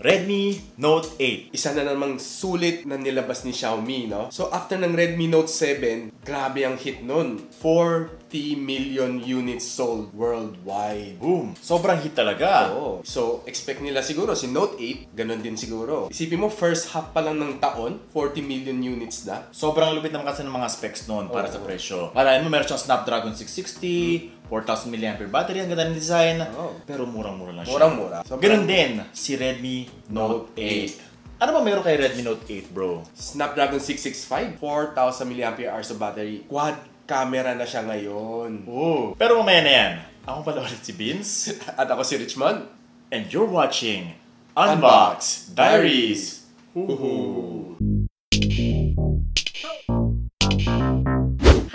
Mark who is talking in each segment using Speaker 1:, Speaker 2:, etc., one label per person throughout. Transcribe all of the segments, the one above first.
Speaker 1: Redmi Note 8.
Speaker 2: Isa na namang sulit na nilabas ni Xiaomi, no? So, after ng Redmi Note 7, grabe ang hit nun. 40 million units sold worldwide.
Speaker 1: Boom! Sobrang hit talaga.
Speaker 2: Oo. So, expect nila siguro si Note 8, ganun din siguro. Isipin mo, first half pa lang ng taon, 40 million units na.
Speaker 1: Sobrang lupit naman kasi ng mga specs noon para
Speaker 2: Oo.
Speaker 1: sa presyo. Malayan mo, meron siyang Snapdragon 660, 4,000 mAh battery, ang ganda ng design.
Speaker 2: Oo.
Speaker 1: Pero murang-mura lang siya.
Speaker 2: Murang-mura. Sobrang-
Speaker 1: Ganun din si Redmi Note 8. Ano ba meron kay Redmi Note 8, bro?
Speaker 2: Snapdragon 665, 4,000 mAh of battery. Quad camera na siya ngayon.
Speaker 1: Oo. Pero mamaya na yan. Ako pala ulit si Vince.
Speaker 2: At ako si Richmond.
Speaker 1: And you're watching Unbox Diaries.
Speaker 2: Woohoo!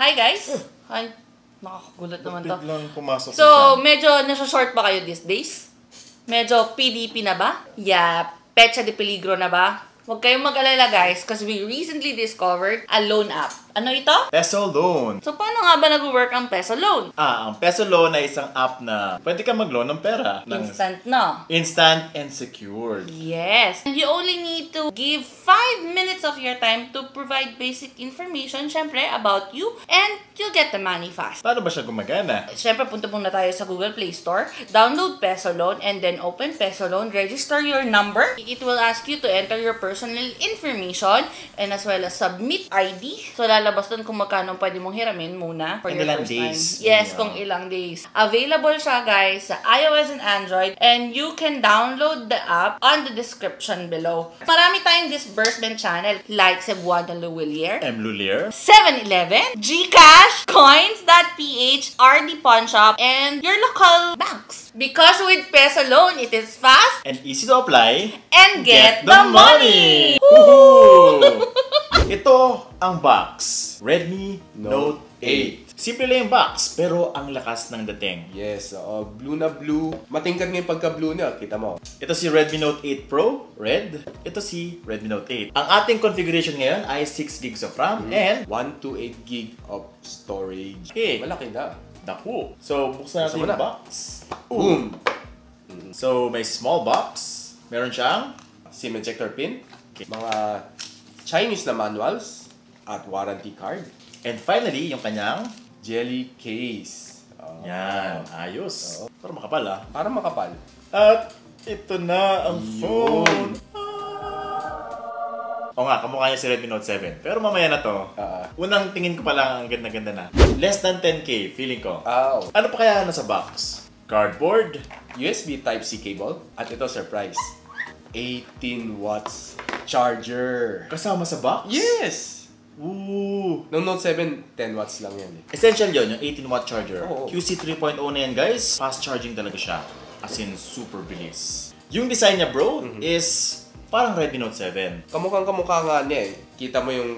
Speaker 3: Hi guys! Hi. Nakakagulat naman to.
Speaker 1: Biglang pumasok
Speaker 3: So, medyo nasa-short ba kayo these days? Medyo PDP na ba? Yeah, Pecha de Peligro na ba? Huwag kayong mag-alala guys because we recently discovered a loan app. Ano ito?
Speaker 1: Peso Loan.
Speaker 3: So, paano nga ba nag-work ang Peso Loan?
Speaker 1: Ah, ang Peso Loan ay isang app na pwede ka mag-loan ng pera. Ng
Speaker 3: Instant na.
Speaker 1: instant and secured.
Speaker 3: Yes. And you only need to give 5 minutes of your time to provide basic information, syempre, about you, and you'll get the money fast.
Speaker 1: Paano ba siya gumagana?
Speaker 3: Siyempre, punta muna tayo sa Google Play Store. Download Peso Loan and then open Peso Loan. Register your number. It will ask you to enter your personal information and as well as submit ID. So, lalabas doon kung magkano pwede mong hiramin muna for
Speaker 1: And
Speaker 3: your
Speaker 1: ilang
Speaker 3: first
Speaker 1: days.
Speaker 3: time. Yes,
Speaker 1: Yeah.
Speaker 3: kung ilang days. Available siya, guys, sa iOS and Android. And you can download the app on the description below. Marami tayong disbursement channel like Cebuana Luwilier,
Speaker 1: M. Lulier.
Speaker 3: 7-Eleven, Gcash, Coins.ph, RD Pawn Shop, and your local banks. Because with Peso Loan, it is fast
Speaker 1: And easy to apply.
Speaker 3: and get, the, money!
Speaker 1: Woohoo! Ito ang box. Redmi Note
Speaker 2: Note
Speaker 1: 8. Simple lang yung box, pero ang lakas ng dating.
Speaker 2: Yes, oo. blue na blue. Matingkad nga yung pagka-blue niya. Kita mo.
Speaker 1: Ito si Redmi Note 8 Pro, red. Ito si Redmi Note 8. Ang ating configuration ngayon ay 6 gigs of RAM and
Speaker 2: 128 gig of storage.
Speaker 1: Okay.
Speaker 2: Malaki na.
Speaker 1: Naku. So, buksan natin yung
Speaker 2: na.
Speaker 1: box.
Speaker 2: Boom!
Speaker 1: So, may small box. Meron siyang
Speaker 2: SIM ejector pin.
Speaker 1: Okay.
Speaker 2: Mga Chinese na manuals. At warranty card.
Speaker 1: And finally, yung kanyang
Speaker 2: Jelly case. Oo.
Speaker 1: yan, ayos. Pero makapal ah.
Speaker 2: Para makapal.
Speaker 1: At ito na ang
Speaker 2: Yun.
Speaker 1: phone. O nga, kamukha niya si Redmi Note 7. Pero mamaya na to.
Speaker 2: Ah.
Speaker 1: Unang tingin ko pa lang ang ganda-ganda na. Less than 10k, feeling ko.
Speaker 2: Ah, oh.
Speaker 1: Ano pa kaya nasa box? Cardboard?
Speaker 2: USB Type-C cable. At ito, surprise. 18 watts charger.
Speaker 1: Kasama sa box?
Speaker 2: Yes!
Speaker 1: Ooh!
Speaker 2: Nung Note 7, 10 watts lang yan eh.
Speaker 1: Essential yon yung 18 watt charger.
Speaker 2: Oo.
Speaker 1: QC 3.0 na yan guys. Fast charging talaga siya. As in, super bilis. Yung design niya bro
Speaker 2: Mhm.
Speaker 1: is parang Redmi Note 7.
Speaker 2: Kamukhang kamukha nga niya eh. Kita mo yung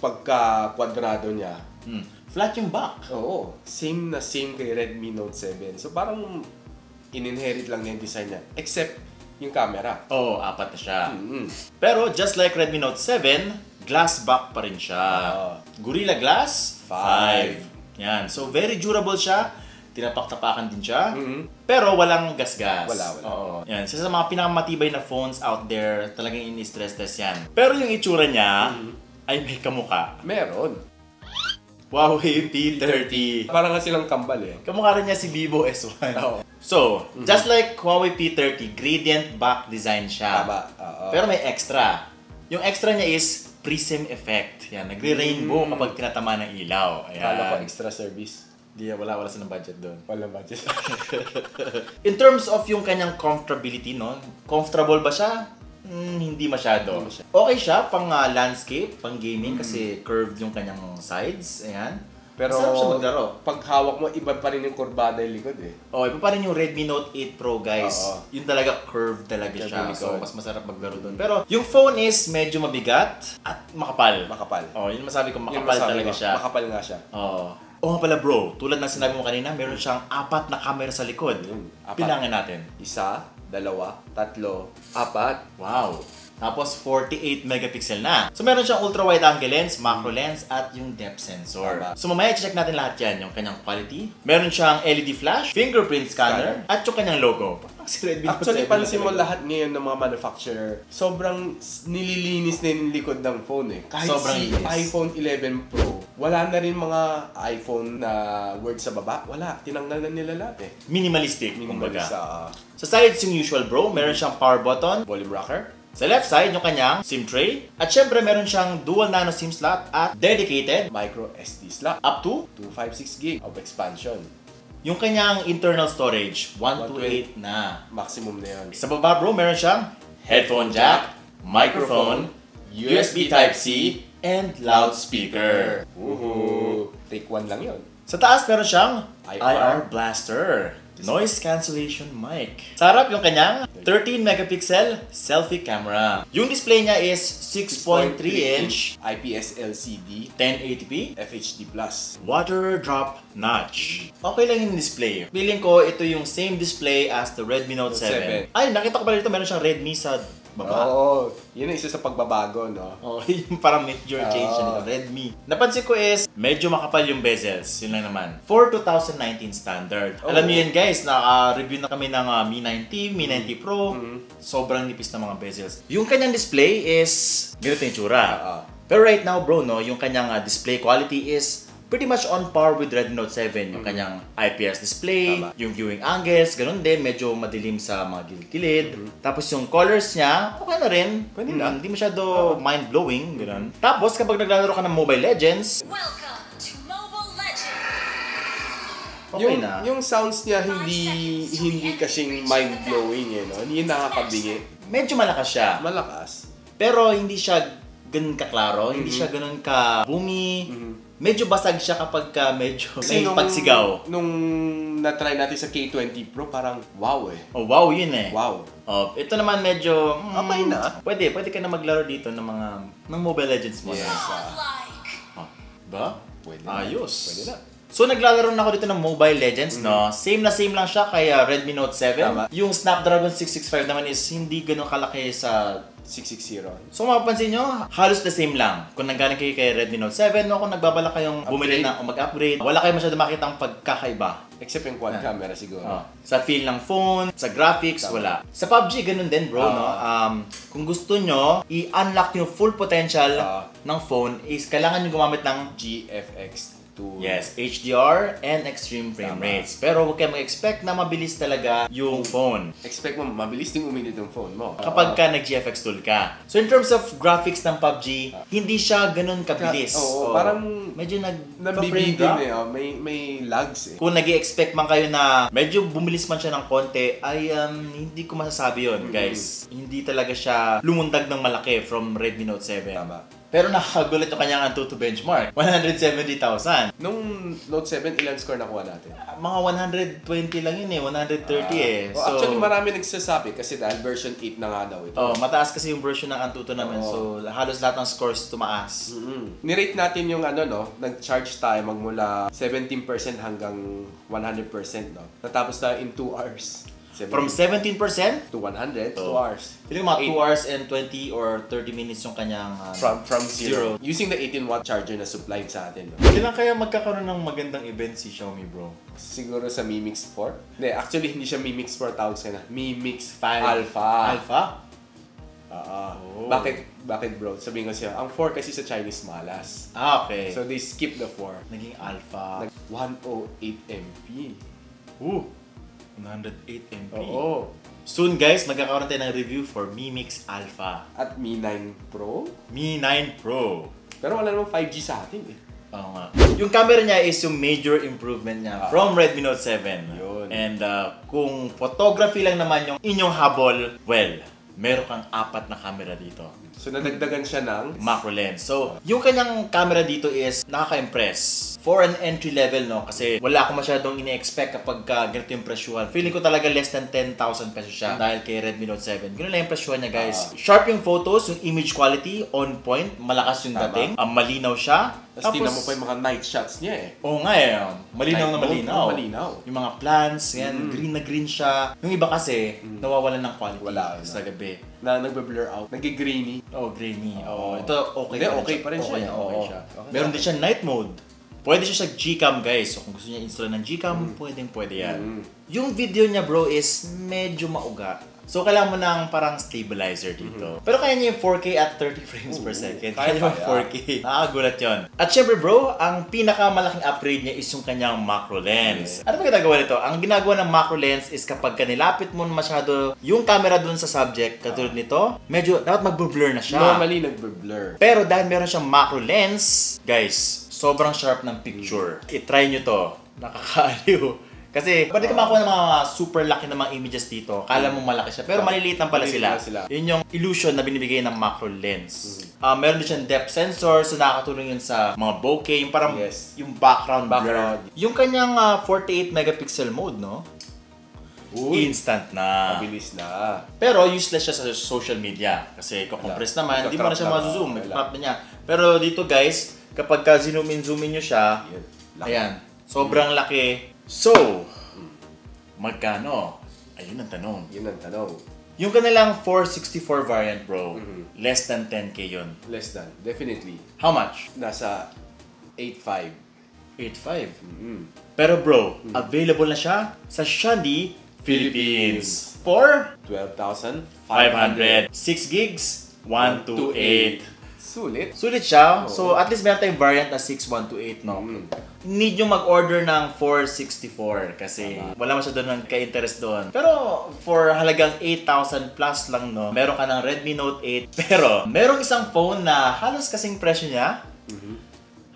Speaker 2: pagka-kwadrado niya.
Speaker 1: Hmm. Flat yung back.
Speaker 2: Oo. Same na same kay Redmi Note 7. So parang in-inherit lang niya yung design niya. Except yung camera.
Speaker 1: Oo, apat na siya.
Speaker 2: Mm-hmm.
Speaker 1: Pero just like Redmi Note 7, glass back pa rin siya.
Speaker 2: Ah.
Speaker 1: Gorilla Glass
Speaker 2: Five.
Speaker 1: 5. Yan. So very durable siya. Tinapak-tapakan din siya.
Speaker 2: Mhm.
Speaker 1: Pero walang gasgas.
Speaker 2: Wala, wala.
Speaker 1: Oo. Yan. Isa sa mga pinakamatibay na phones out there, talagang ini-stress test yan. Pero yung itsura niya
Speaker 2: Mhm.
Speaker 1: ay may kamuka.
Speaker 2: Meron.
Speaker 1: Huawei P30.
Speaker 2: Parang nga silang kambal eh.
Speaker 1: Kamukha rin niya si Vivo S1.
Speaker 2: Oo.
Speaker 1: So, just like Huawei P30, gradient back design siya.
Speaker 2: Tama. Oo.
Speaker 1: Pero may extra. Yung extra niya is prism effect. Yan, nagre-rainbow
Speaker 2: Mm.
Speaker 1: kapag tinatama ng ilaw. Ayan.
Speaker 2: Kala ko extra service.
Speaker 1: Di, wala, wala silang budget doon.
Speaker 2: Wala budget.
Speaker 1: In terms of yung kanyang comfortability, no? Comfortable ba siya? Hmm, hindi masyado. Okay siya pang ah, landscape, pang gaming kasi curved yung kanyang sides. Ayan.
Speaker 2: Pero
Speaker 1: Masarap siya maglaro.
Speaker 2: pag hawak mo, iba pa rin yung kurbada yung likod eh.
Speaker 1: Oh, iba pa rin yung Redmi Note 8 Pro, guys.
Speaker 2: Oo.
Speaker 1: Yun talaga curved talaga
Speaker 2: Curved
Speaker 1: siya. So, mas masarap maglaro doon. Pero yung phone is medyo mabigat at makapal.
Speaker 2: Makapal.
Speaker 1: Oh, yun masabi ko makapal
Speaker 2: masabi
Speaker 1: talaga
Speaker 2: ko,
Speaker 1: siya.
Speaker 2: Makapal nga siya.
Speaker 1: Oo. Oo nga pala bro, tulad ng sinabi mo kanina, meron siyang apat na camera sa likod.
Speaker 2: Apat.
Speaker 1: Bilangan natin.
Speaker 2: Isa, dalawa, tatlo, apat.
Speaker 1: Wow. Tapos 48 megapixel na. So meron siyang ultra wide angle lens, macro lens, at yung depth sensor.
Speaker 2: Tama.
Speaker 1: So mamaya check natin lahat yan, yung kanyang quality. Meron siyang LED flash, fingerprint scanner, at yung kanyang logo. Parang si Redmi Note
Speaker 2: Actually,
Speaker 1: 7
Speaker 2: pansin mo
Speaker 1: talaga.
Speaker 2: lahat ngayon ng mga manufacturer, sobrang s- nililinis na yung likod ng phone eh. Kahit
Speaker 1: Sobrang
Speaker 2: si
Speaker 1: linis.
Speaker 2: iPhone 11 Pro, wala na rin mga iPhone na word sa baba. Wala, tinanggal na nila lahat eh.
Speaker 1: Minimalistic,
Speaker 2: Minimal
Speaker 1: kumbaga.
Speaker 2: sa
Speaker 1: Sa sides yung usual bro, meron siyang power button.
Speaker 2: volume rocker.
Speaker 1: Sa left side, yung kanyang SIM tray. At syempre, meron siyang dual nano SIM slot at dedicated
Speaker 2: micro SD slot.
Speaker 1: up to
Speaker 2: 256 gig of expansion.
Speaker 1: yung kanyang internal storage, 128 na.
Speaker 2: Maximum na yun.
Speaker 1: Sa baba bro, meron siyang headphone jack, microphone, USB Type-C, and loudspeaker.
Speaker 2: Woohoo! Take one lang yun.
Speaker 1: Sa taas, meron siyang
Speaker 2: IR.
Speaker 1: IR blaster. Noise cancellation mic. Sa harap yung kanyang 13 megapixel selfie camera. Yung display niya is 6.3 inch,
Speaker 2: IPS LCD,
Speaker 1: 1080p,
Speaker 2: FHD+.
Speaker 1: water drop notch. Okay lang yung display. Feeling ko ito yung same display as the Redmi Note 7.
Speaker 2: Note 7.
Speaker 1: Ay, nakita ko pala dito meron siyang Redmi sa baba.
Speaker 2: Oo, yun ang isa sa pagbabago, no?
Speaker 1: Oh, yung parang major change siya nito,
Speaker 2: Ah.
Speaker 1: Redmi. Napansin ko is, medyo makapal yung bezels. Yun lang naman. For 2019 standard.
Speaker 2: Oh.
Speaker 1: Alam niyo yun guys, naka-review na kami ng uh, Mi 90, Mi 90 Pro.
Speaker 2: Mm-hmm.
Speaker 1: Sobrang nipis ng mga bezels. Yung kanyang display is, ganito yung tsura.
Speaker 2: Ah.
Speaker 1: Pero right now bro, no, yung kanyang uh, display quality is pretty much on par with Redmi Note 7. Yung kanyang IPS display,
Speaker 2: Mm-hmm. Tama.
Speaker 1: yung viewing angles, ganun din. Medyo madilim sa mga gilid-gilid.
Speaker 2: Mm-hmm.
Speaker 1: Tapos yung colors niya, okay na rin.
Speaker 2: Pwede na.
Speaker 1: Mm, Hindi masyado mind-blowing, gano'n. Tapos, kapag naglalaro ka ng Mobile Legends,
Speaker 4: Welcome to Mobile Legends!
Speaker 1: okay
Speaker 2: yung,
Speaker 1: na.
Speaker 2: yung sounds niya hindi hindi kasing mind-blowing eh, no? Hindi yung nakakabingi.
Speaker 1: Medyo malakas siya.
Speaker 2: Malakas.
Speaker 1: Pero hindi siya ganun kaklaro, hindi
Speaker 2: Mhm.
Speaker 1: siya ganun ka boomy. Medyo basag siya kapag ka medyo may
Speaker 2: nung,
Speaker 1: pagsigaw.
Speaker 2: nung na-try natin sa K20 Pro, parang wow eh.
Speaker 1: Oh, wow, yun eh.
Speaker 2: Wow.
Speaker 1: Oh, ito naman medyo mm,
Speaker 2: Okay na.
Speaker 1: Pwede, pwede ka na maglaro dito ng mga ng Mobile Legends mo.
Speaker 2: Yes.
Speaker 1: na.
Speaker 4: Godlike!
Speaker 1: Oh, ba?
Speaker 2: Pwede na.
Speaker 1: Ayos.
Speaker 2: Pwede na.
Speaker 1: So naglalaro na ako dito ng Mobile Legends, no? Same na same lang siya kay uh, Redmi Note 7.
Speaker 2: Tama.
Speaker 1: Yung Snapdragon 665 naman is hindi ganun kalaki sa
Speaker 2: 660.
Speaker 1: So mapapansin nyo, halos the same lang. Kung nanggaling kayo kay Redmi Note 7 o kung nagbabala kayong bumili na o mag-upgrade, wala kayo masyado makita ang pagkakaiba.
Speaker 2: Except yung quad
Speaker 1: Ah.
Speaker 2: camera siguro.
Speaker 1: Oh, sa feel ng phone, sa graphics,
Speaker 2: Tama.
Speaker 1: wala. Sa PUBG, ganun din bro,
Speaker 2: Ah.
Speaker 1: no? Um, kung gusto nyo, i-unlock yung full potential
Speaker 2: Ah.
Speaker 1: ng phone is kailangan nyo gumamit ng
Speaker 2: GFX2.
Speaker 1: Yes, HDR and extreme frame
Speaker 2: Tama.
Speaker 1: rates. Pero huwag kayo mag-expect na mabilis talaga yung phone.
Speaker 2: Expect mo, mabilis din uminit yung phone mo.
Speaker 1: Kapag ka nag-GFX tool ka. So in terms of graphics ng PUBG, hindi siya ganun kabilis.
Speaker 2: Oo,
Speaker 1: Oo.
Speaker 2: parang
Speaker 1: medyo nag
Speaker 2: Nabibigin eh, oh. may, may lags eh.
Speaker 1: Kung nag expect man kayo na medyo bumilis man siya ng konti, ay um, hindi ko masasabi yon guys. Hindi talaga siya lumundag ng malaki from Redmi Note 7.
Speaker 2: Tama.
Speaker 1: Pero nakakagulat yung kanyang Antutu benchmark. 170,000.
Speaker 2: Nung Note 7, ilan score nakuha natin?
Speaker 1: Mga 120 lang yun eh, 130 eh.
Speaker 2: Oh, actually, marami nagsasabi kasi dahil version 8 na nga daw ito.
Speaker 1: Oh, mataas kasi yung version ng Antutu namin.
Speaker 2: Oo.
Speaker 1: So, halos lahat ng scores tumaas.
Speaker 2: mm Nirate natin yung ano, no? Nag-charge tayo magmula 17% hanggang 100%, no? Natapos na in 2 hours.
Speaker 1: From 17%
Speaker 2: 17 to 100, 2
Speaker 1: Oh.
Speaker 2: hours.
Speaker 1: Feeling mga 2
Speaker 2: Eight.
Speaker 1: hours and 20 or 30 minutes yung kanyang uh,
Speaker 2: From, from zero.
Speaker 1: Zero.
Speaker 2: Using the 18 watt charger na supplied sa atin, no?
Speaker 1: Kailan kaya magkakaroon ng magandang event si Xiaomi bro?
Speaker 2: Siguro sa Mi Mix 4. Hindi, actually, hindi siya Mi Mix 4 tawag sa na. Mi Mix
Speaker 1: 5
Speaker 2: Alpha.
Speaker 1: Alpha?
Speaker 2: Oo.
Speaker 1: Oh.
Speaker 2: Bakit, bakit bro? Sabihin ko siya, ang 4 kasi sa Chinese malas.
Speaker 1: Ah, okay.
Speaker 2: So they skip the 4.
Speaker 1: Naging Alpha.
Speaker 2: Nag 108 MP.
Speaker 1: Ooh, 108 MP.
Speaker 2: Oo.
Speaker 1: Soon guys, magkakaroon tayo ng review for Mi Mix Alpha.
Speaker 2: At Mi 9 Pro.
Speaker 1: Mi 9 Pro.
Speaker 2: Pero wala namang 5G sa atin eh.
Speaker 1: Oo nga. Yung camera niya is yung major improvement niya
Speaker 2: Ah.
Speaker 1: from Redmi Note 7.
Speaker 2: Yun.
Speaker 1: And uh, kung photography lang naman yung inyong habol, well, meron kang apat na camera dito.
Speaker 2: So nadagdagan siya ng
Speaker 1: macro lens. So, yung kanyang camera dito is nakaka-impress. For an entry level, no? Kasi wala akong masyadong ini-expect kapag ka ganito yung presyuhan. Feeling ko talaga less than 10,000 pesos siya dahil kay Redmi Note 7. Ganun lang yung presyuhan niya, guys.
Speaker 2: Ah.
Speaker 1: Sharp yung photos, yung image quality, on point, malakas yung
Speaker 2: Tama.
Speaker 1: dating, um, malinaw siya.
Speaker 2: Tapos tingnan mo pa yung mga night shots niya eh.
Speaker 1: Oo nga eh. Malinaw
Speaker 2: Night
Speaker 1: na
Speaker 2: mode,
Speaker 1: malinaw.
Speaker 2: oh, malinaw.
Speaker 1: Yung mga plants, yan, green na green siya. Yung iba kasi, nawawalan ng quality
Speaker 2: Wala,
Speaker 1: sa gabi.
Speaker 2: Na nagbe-blur out. Nag-grainy.
Speaker 1: Oh, grainy.
Speaker 2: Oo.
Speaker 1: Oh, ito okay
Speaker 2: Hindi,
Speaker 1: pa rin
Speaker 2: okay pa rin siya.
Speaker 1: Okay, okay
Speaker 2: Oo.
Speaker 1: siya.
Speaker 2: Okay.
Speaker 1: Meron din siya night mode. Pwede siya sa Gcam guys. So kung gusto niya install ng Gcam,
Speaker 2: Mm.
Speaker 1: pwedeng pwede yan. Yung video niya bro is medyo mauga. So kailangan mo ng parang stabilizer dito. Pero kaya niya yung 4K at 30 frames per
Speaker 2: Oo,
Speaker 1: second.
Speaker 2: kaya
Speaker 1: niya yung
Speaker 2: kaya.
Speaker 1: 4K. Nakakagulat yon. At syempre bro, ang pinakamalaking upgrade niya is yung kanyang macro lens. Ano ba ginagawa nito? Ang ginagawa ng macro lens is kapag ka nilapit mo masyado yung camera dun sa subject, katulad nito, medyo dapat mag-blur na siya.
Speaker 2: Normally, nagbe-blur.
Speaker 1: Pero dahil meron siyang macro lens, guys, sobrang sharp ng picture. I-try nyo to. Nakakaaliw. Kasi, pwede ka makakuha ng mga super laki na mga images dito. Kala mo malaki siya. Pero maliliit lang pala sila.
Speaker 2: sila.
Speaker 1: Yun yung illusion na binibigay ng macro lens. Ah, meron din siyang depth sensor. So, nakakatulong yun sa mga bokeh. Yung parang,
Speaker 2: Yes.
Speaker 1: yung background,
Speaker 2: Background.
Speaker 1: blur. Yung kanyang ah, 48 megapixel mode, no?
Speaker 2: Uy,
Speaker 1: Instant na.
Speaker 2: mabilis na.
Speaker 1: Pero useless siya sa social media. Kasi compress
Speaker 2: Wala.
Speaker 1: naman, hindi mo na siya ma-zoom. Nag-crop na niya. Pero dito guys, kapag ka zoom in, zoom in nyo siya.
Speaker 2: Laki.
Speaker 1: ayan, sobrang laki. So, magkano? Ayun ang tanong.
Speaker 2: Yun ang tanong.
Speaker 1: Yung kanilang 464 variant bro,
Speaker 2: Mhm.
Speaker 1: less than 10k yun.
Speaker 2: Less than. Definitely.
Speaker 1: How much?
Speaker 2: Nasa 8.5.
Speaker 1: 8.5.
Speaker 2: Mm.
Speaker 1: Pero bro, available na siya sa Shandy, Philippines. For
Speaker 2: 12,500.
Speaker 1: 500. 6 gigs, 128.
Speaker 2: Sulit.
Speaker 1: Sulit siya.
Speaker 2: Oo.
Speaker 1: So, at least meron tayong variant na 6128, no?
Speaker 2: Mm.
Speaker 1: Need nyo mag-order ng 464 kasi wala masyado ng ka-interest doon. Pero, for halagang 8,000 plus lang, no? Meron ka ng Redmi Note 8. Pero, merong isang phone na halos kasing presyo niya.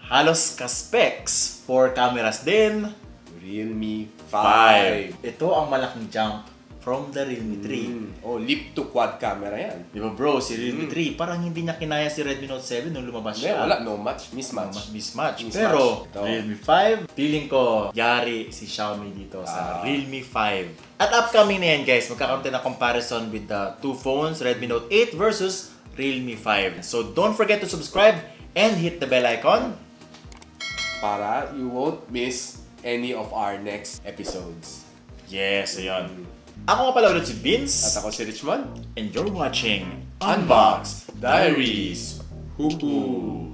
Speaker 1: Halos ka-specs for cameras din.
Speaker 2: Realme
Speaker 1: 5.
Speaker 2: 5.
Speaker 1: Ito ang malaking jump from the Realme 3.
Speaker 2: Mm. Oh, lip to quad camera yan.
Speaker 1: Di ba bro, si Realme 3, parang hindi niya kinaya si Redmi Note 7 nung lumabas siya.
Speaker 2: wala. No match. Mismatch.
Speaker 1: mismatch.
Speaker 2: Mismatch.
Speaker 1: Pero,
Speaker 2: Ito.
Speaker 1: Realme 5, feeling ko, yari si Xiaomi dito sa
Speaker 2: Ah.
Speaker 1: Realme 5. At upcoming na yan guys, magkakaroon tayo ng comparison with the two phones, Redmi Note 8 versus Realme 5. So don't forget to subscribe and hit the bell icon.
Speaker 2: Para you won't miss any of our next episodes.
Speaker 1: Yes, ayun. Ako nga pala ulit si
Speaker 2: At
Speaker 1: Vince,
Speaker 2: ako si Richmond.
Speaker 1: and you're watching Unbox Diaries.
Speaker 2: Hoo-hoo!